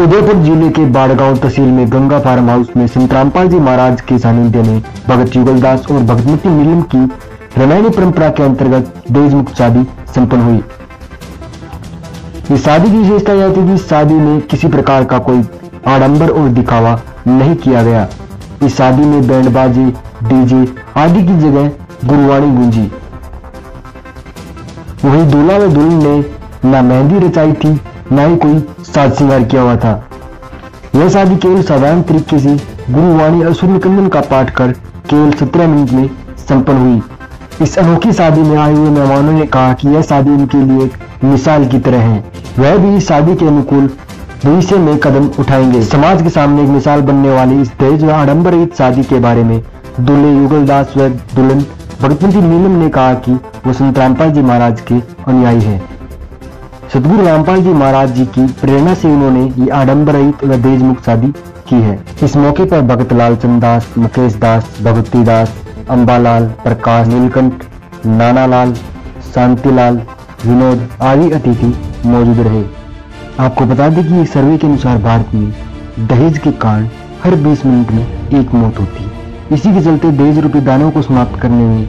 उदयपुर ज़िले के बाड़गांव तहसील में गंगा फार्म हाउस में संत रामपाल जी महाराज के सानिध्य में भगत युगलदास और भगतमती नीलम की रामायणी परंपरा के अंतर्गत देश मुक्त शादी संपन्न हुई। इस शादी की विशेषता यह थी कि शादी में किसी प्रकार का कोई आडंबर और दिखावा नहीं किया गया। इस शादी में बैंड बाजे डीजे आदि की जगह गुरुवाणी गूंजी। वहीं दूल्हा व दुल्हन ने न मेहंदी रचाई थी न ही कोई साज श्रृंगार किया हुआ था। यह शादी केवल साधारण तरीके से गुरुवाणी और सूर्य कंदन का पाठ कर केवल सत्रह मिनट में संपन्न हुई। इस अनोखी शादी में आए हुए मेहमानों ने कहा कि यह शादी उनके लिए एक मिसाल की तरह है। वह भी इस शादी के अनुकूल भविष्य में कदम उठाएँगे। समाज के सामने एक मिसाल बनने वाली इस दहेज व आडम्बर रहित शादी के बारे में दुल्हे युगलदास व दुल्हन भगतवंती नीलम ने कहा कि वो संत रामपाल जी महाराज के अनुयायी है। सदगुरु रामपाल जी महाराज जी की प्रेरणा से उन्होंने ये आडम्बर व देश मुक्त शादी की है। इस मौके पर भगत लालचंद दास, मुकेश दास, भगवती दास अम्बालाल प्रकाश नीलकंठ नाना नानालाल, शांतिलाल, विनोद आदि अतिथि मौजूद रहे। आपको बता दें कि सर्वे के अनुसार भारत में दहेज के कारण हर 20 मिनट में एक मौत होती है। इसी के चलते दहेज रूपी दानों को समाप्त करने में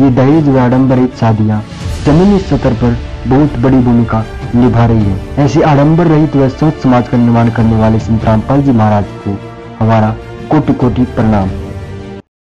ये दहेज व आडम्बर शादियाँ जमीनी स्तर पर बहुत बड़ी भूमिका निभा रही है। ऐसी आडम्बर रहित व स्वच्छ समाज का निर्माण करने वाले संत रामपाल जी महाराज को हमारा कोटि कोटि प्रणाम।